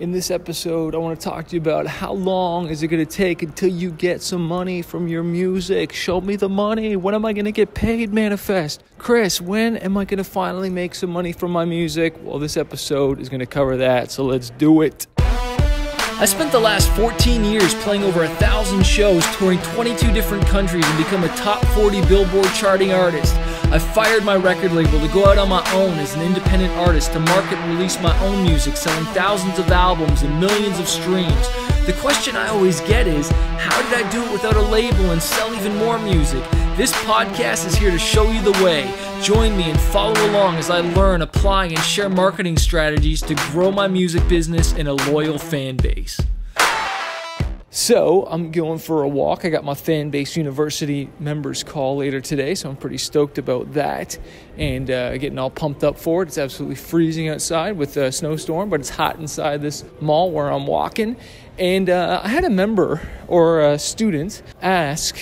In this episode, I want to talk to you about how long is it going to take until you get some money from your music? Show me the money. When am I going to get paid, Manifest? Chris, when am I going to finally make some money from my music? Well, this episode is going to cover that, so let's do it. I spent the last 14 years playing over a thousand shows, touring 22 different countries, and become a top 40 Billboard charting artist. I fired my record label to go out on my own as an independent artist to market and release my own music, selling thousands of albums and millions of streams. The question I always get is how did I do it without a label and sell even more music? This podcast is here to show you the way. Join me and follow along as I learn, apply, and share marketing strategies to grow my music business and a loyal fan base. So I'm going for a walk. I got my Fanbase University members call later today, so I'm pretty stoked about that and uh, getting all pumped up for it. It's absolutely freezing outside with a snowstorm, but it's hot inside this mall where I'm walking. And uh, I had a member or a student ask,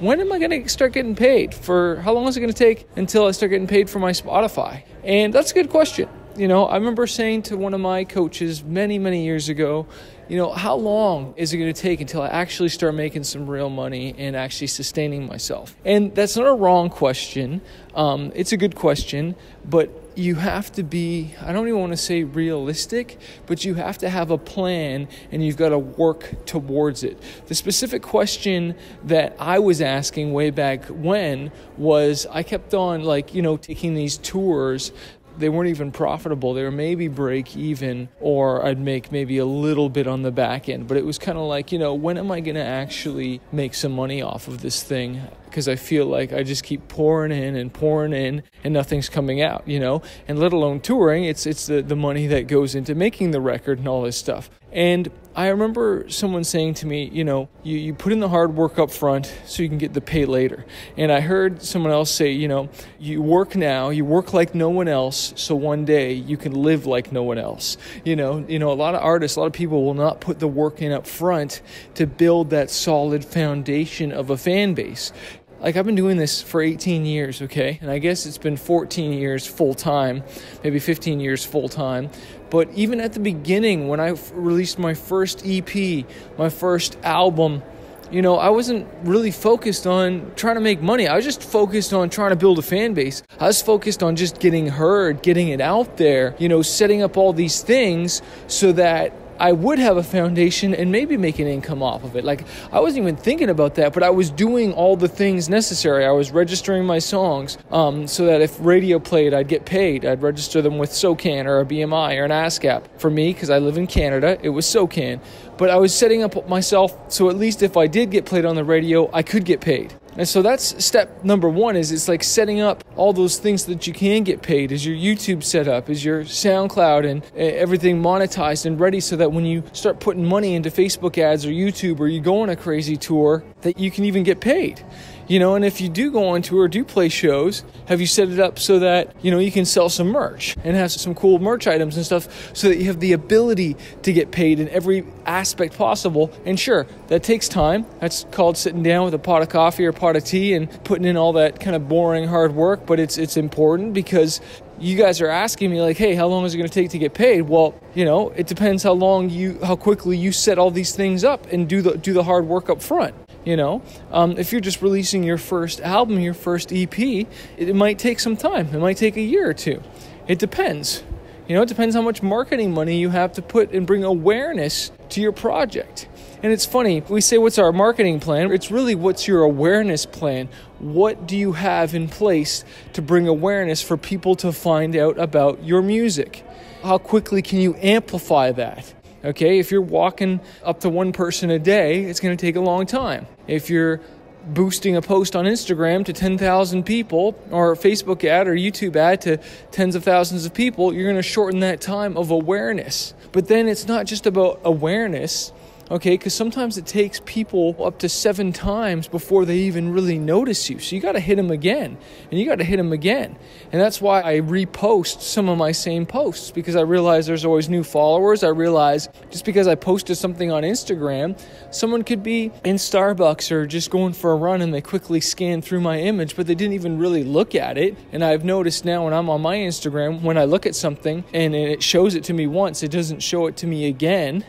when am I going to start getting paid? For how long is it going to take until I start getting paid for my Spotify? And that's a good question. You know, I remember saying to one of my coaches many, many years ago, you know, how long is it going to take until I actually start making some real money and actually sustaining myself? And that's not a wrong question. Um, it's a good question, but you have to be, I don't even want to say realistic, but you have to have a plan and you've got to work towards it. The specific question that I was asking way back when was I kept on, like, you know, taking these tours they weren't even profitable. They were maybe break even, or I'd make maybe a little bit on the back end. But it was kind of like, you know, when am I going to actually make some money off of this thing? Because I feel like I just keep pouring in and pouring in, and nothing's coming out, you know. And let alone touring, it's it's the the money that goes into making the record and all this stuff. And I remember someone saying to me, you know, you, you put in the hard work up front so you can get the pay later. And I heard someone else say, you know, you work now, you work like no one else, so one day you can live like no one else. You know, you know, a lot of artists, a lot of people will not put the work in up front to build that solid foundation of a fan base like I've been doing this for 18 years, okay? And I guess it's been 14 years full time, maybe 15 years full time. But even at the beginning, when I released my first EP, my first album, you know, I wasn't really focused on trying to make money. I was just focused on trying to build a fan base. I was focused on just getting heard, getting it out there, you know, setting up all these things so that I would have a foundation and maybe make an income off of it. Like I wasn't even thinking about that, but I was doing all the things necessary. I was registering my songs um, so that if radio played, I'd get paid. I'd register them with SOCAN or a BMI or an ASCAP. For me, because I live in Canada, it was SOCAN. But I was setting up myself so at least if I did get played on the radio, I could get paid. And so that's step number one is it's like setting up all those things that you can get paid. Is your YouTube set up? Is your SoundCloud and eh, everything monetized and ready so that when you start putting money into Facebook ads or YouTube or you go on a crazy tour that you can even get paid? You know, and if you do go on tour, do play shows, have you set it up so that, you know, you can sell some merch and have some cool merch items and stuff so that you have the ability to get paid in every aspect possible. And sure, that takes time. That's called sitting down with a pot of coffee or pot of tea and putting in all that kind of boring hard work, but it's it's important because you guys are asking me like hey how long is it going to take to get paid well you know it depends how long you how quickly you set all these things up and do the do the hard work up front you know, um, if you're just releasing your first album, your first EP, it, it might take some time. It might take a year or two. It depends. You know, it depends how much marketing money you have to put and bring awareness to your project. And it's funny, we say, What's our marketing plan? It's really what's your awareness plan? What do you have in place to bring awareness for people to find out about your music? How quickly can you amplify that? Okay, if you're walking up to one person a day, it's going to take a long time. If you're boosting a post on Instagram to 10,000 people or Facebook ad or YouTube ad to tens of thousands of people, you're going to shorten that time of awareness. But then it's not just about awareness. Okay? Because sometimes it takes people up to seven times before they even really notice you. So you got to hit them again, and you got to hit them again. And that's why I repost some of my same posts because I realize there's always new followers. I realize just because I posted something on Instagram, someone could be in Starbucks or just going for a run and they quickly scan through my image, but they didn't even really look at it. And I've noticed now when I'm on my Instagram, when I look at something and it shows it to me once, it doesn't show it to me again.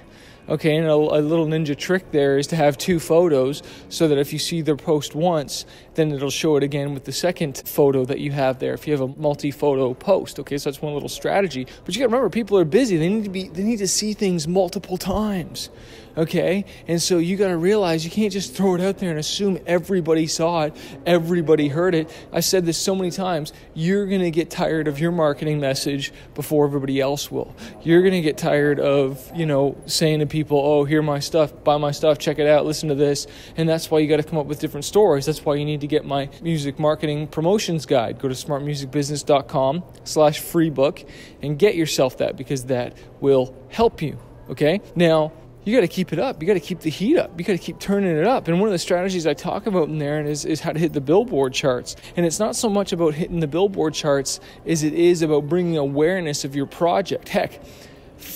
Okay, and a, a, little ninja trick there is to have two photos so that if you see their post once, then it'll show it again with the second photo that you have there. If you have a multi-photo post, okay, so that's one little strategy. But you got to remember, people are busy. They need to be. They need to see things multiple times okay? And so you got to realize you can't just throw it out there and assume everybody saw it, everybody heard it. I said this so many times. You're to get tired of your marketing message before everybody else will. You're to get tired of, you know, saying to people, "Oh, hear my stuff, buy my stuff, check it out, listen to this." And that's why you got to come up with different stories. That's why you need to get my music marketing promotions guide. Go to smartmusicbusiness.com slash free book and get yourself that because that will help you. Okay? Now, you got to keep it up. You got to keep the heat up. You got to keep turning it up. And one of the strategies I talk about in there is, is how to hit the billboard charts. And it's not so much about hitting the billboard charts as it is about bringing awareness of your project. Heck,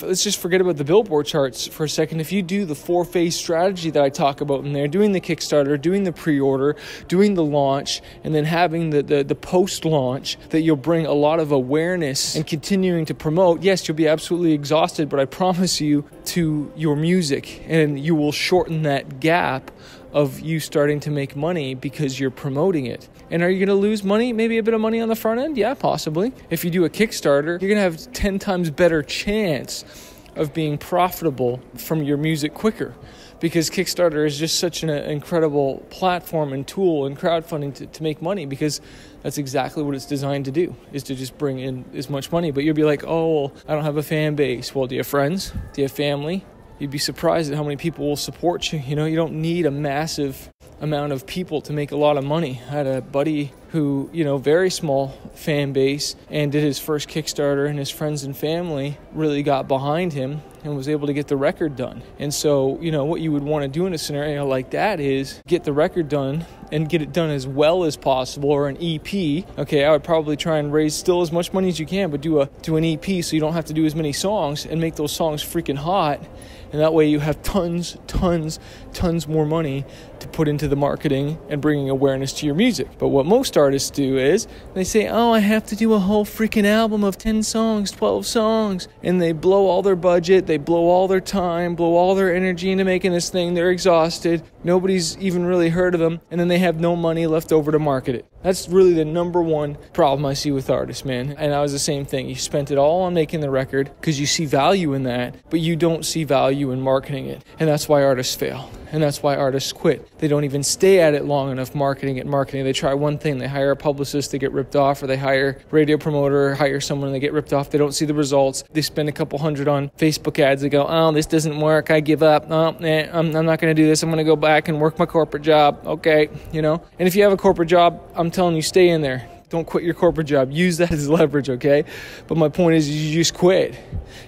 let's just forget about the billboard charts for a second. If you do the four phase strategy that I talk about in there, doing the Kickstarter, doing the pre order, doing the launch, and then having the, the, the post launch, that you'll bring a lot of awareness and continuing to promote. Yes, you'll be absolutely exhausted, but I promise you to your music, and you will shorten that gap of you starting to make money because you're promoting it. And are you going to lose money? Maybe a bit of money on the front end? Yeah, possibly. If you do a Kickstarter, you're going to have 10 times better chance of being profitable from your music quicker because Kickstarter is just such an uh, incredible platform and tool and crowdfunding to, to make money because that's exactly what it's designed to do is to just bring in as much money. But you'll be like, oh, well, I don't have a fan base. Well, do you have friends? Do you have family? You'd be surprised at how many people will support you. You know, you don't need a massive amount of people to make a lot of money. I had a buddy who, you know, very small fan base and did his first Kickstarter, and his friends and family really got behind him and was able to get the record done. And so, you know, what you would want to do in a scenario like that is get the record done and get it done as well as possible or an EP. Okay, I would probably try and raise still as much money as you can, but do a do an EP so you don't have to do as many songs and make those songs freaking hot and that way you have tons, tons, tons more money to put into the marketing and bringing awareness to your music. But what most artists do is they say, oh, I have to do a whole freaking album of 10 songs, 12 songs. And they blow all their budget, they blow all their time, blow all their energy into making this thing. They're exhausted. Nobody's even really heard of them. And then they have no money left over to market it. That's really the number one problem I see with artists, man. And I was the same thing. You spent it all on making the record because you see value in that, but you don't see value in marketing it. And that's why artists fail. And that's why artists quit. They don't even stay at it long enough marketing it, marketing. They try one thing, they hire a publicist, they get ripped off, or they hire radio promoter, hire someone, and they get ripped off. They don't see the results. They spend a couple hundred on Facebook ads. They go, oh, this doesn't work. I give up. Oh, eh, I'm, I'm not going to do this. I'm going to go back and work my corporate job. Okay, you know? And if you have a corporate job, I'm telling you, stay in there. Don't quit your corporate job. Use that as leverage, okay? But my point is, you just quit.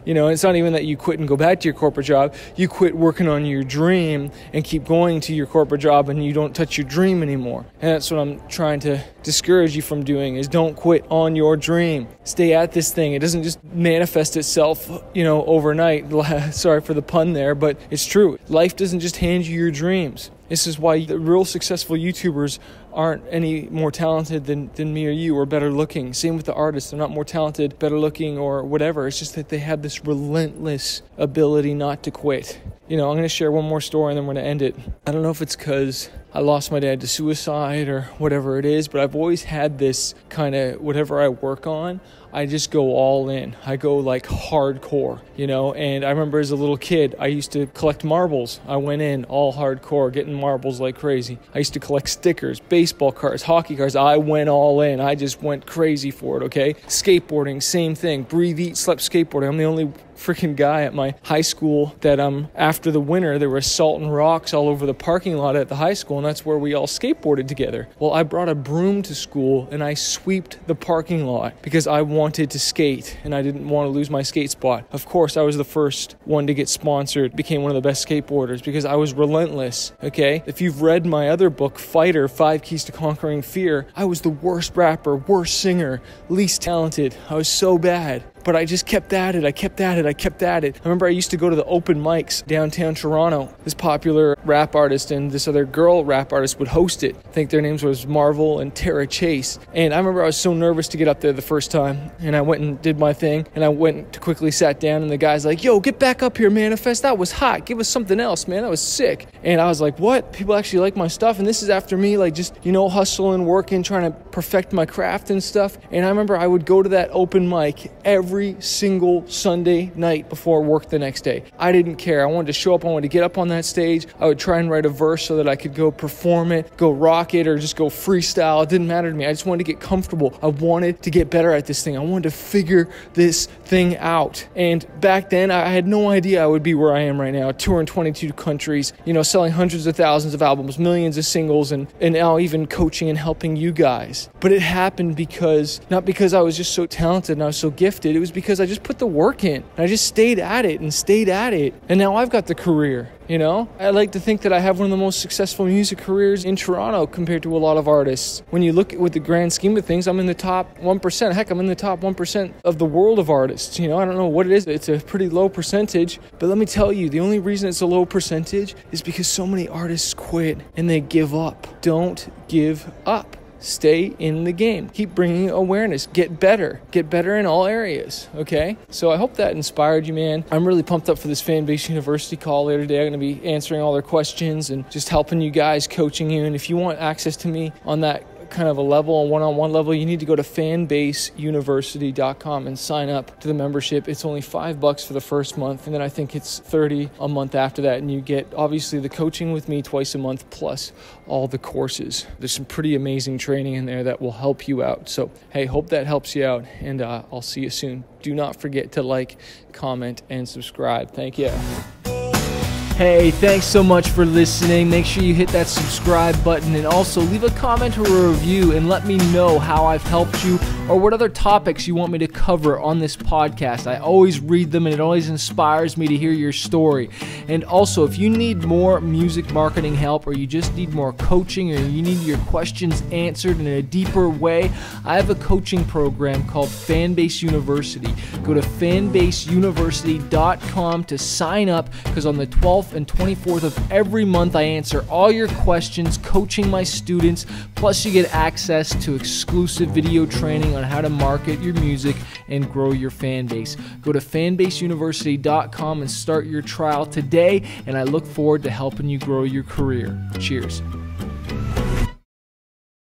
You know, it's not even that you quit and go back to your corporate job. You quit working on your dream and keep going to your corporate job and you don't touch your dream anymore. And that's what I'm trying to discourage you from doing is don't quit on your dream. Stay at this thing. It doesn't just manifest itself, you know, overnight. Sorry for the pun there, but it's true. Life doesn't just hand you your dreams. This is why the real successful YouTubers aren't any more talented than, than me or you or better looking. Same with the artists. They're not more talented, better looking, or whatever. It's just that they have this relentless ability not to quit. You know, I'm going to share one more story and then we're going to end it. I don't know if it's because I lost my dad to suicide or whatever it is, but I've always had this kind of whatever I work on, I just go all in. I go like hardcore, you know. And I remember as a little kid, I used to collect marbles. I went in all hardcore, getting marbles like crazy. I used to collect stickers, baseball cards, hockey cards. I went all in. I just went crazy for it, okay? Skateboarding, same thing. Breathe, eat, slept skateboarding. I'm the only freaking guy at my high school that um after the winter there was salt and rocks all over the parking lot at the high school and that's where we all skateboarded together. Well, I brought a broom to school and I swept the parking lot because I wanted wanted to skate and I didn't want to lose my skate spot. Of course, I was the first one to get sponsored, became one of the best skateboarders because I was relentless. Okay. If you've read my other book, Fighter Five Keys to Conquering Fear, I was the worst rapper, worst singer, least talented. I was so bad but I just kept at it. I kept at it. I kept at it. I remember I used to go to the open mics downtown Toronto. This popular rap artist and this other girl rap artist would host it. I think their names was Marvel and Tara Chase. And I remember I was so nervous to get up there the first time. And I went and did my thing. And I went to quickly sat down. And the guy's like, yo, get back up here, Manifest. That was hot. Give us something else, man. That was sick. And I was like, what? People actually like my stuff. And this is after me, like, just, you know, hustling, working, trying to perfect my craft and stuff. And I remember I would go to that open mic every every single Sunday night before work the next day. I didn't care. I wanted to show up. I wanted to get up on that stage. I would try and write a verse so that I could go perform it, go rock it, or just go freestyle. It didn't matter to me. I just wanted to get comfortable. I wanted to get better at this thing. I wanted to figure this thing out. And back then, I had no idea I would be where I am right now, touring 22 countries, you know, selling hundreds of thousands of albums, millions of singles, and, and now even coaching and helping you guys. But it happened because, not because I was just so talented and I was so gifted, it was because I just put the work in. And I just stayed at it and stayed at it. And now I've got the career. You know, I like to think that I have one of the most successful music careers in Toronto compared to a lot of artists. When you look at with the grand scheme of things, I'm in the top 1%. Heck, I'm in the top 1% of the world of artists. You know, I don't know what it is. It's a pretty low percentage, but let me tell you, the only reason it's a low percentage is because so many artists quit and they give up. Don't give up stay in the game. Keep bringing awareness. Get better. Get better in all areas. Okay? So I hope that inspired you, man. I'm really pumped up for this Fanbase University call later today. I'm going to be answering all their questions and just helping you guys, coaching you. And if you want access to me on that kind of a level, a one on one level, you need to go to fanbaseuniversity.com and sign up to the membership. It's only five bucks for the first month, and then I think it's 30 a month after that. And you get obviously the coaching with me twice a month plus all the courses. There's some pretty amazing training in there that will help you out. So, hey, hope that helps you out, and uh, I'll see you soon. Do not forget to like, comment, and subscribe. Thank you. Hey, thanks so much for listening. Make sure you hit that subscribe button and also leave a comment or a review and let me know how I've helped you or what other topics you want me to cover on this podcast. I always read them and it always inspires me to hear your story. And also, if you need more music marketing help or you just need more coaching or you need your questions answered in a deeper way, I have a coaching program called Fanbase University. Go to fanbaseuniversity.com to sign up because on the 12th 12th and 24th of every month, I answer all your questions, coaching my students, plus, you get access to exclusive video training on how to market your music and grow your fan base. Go to fanbaseuniversity.com and start your trial today, and I look forward to helping you grow your career. Cheers.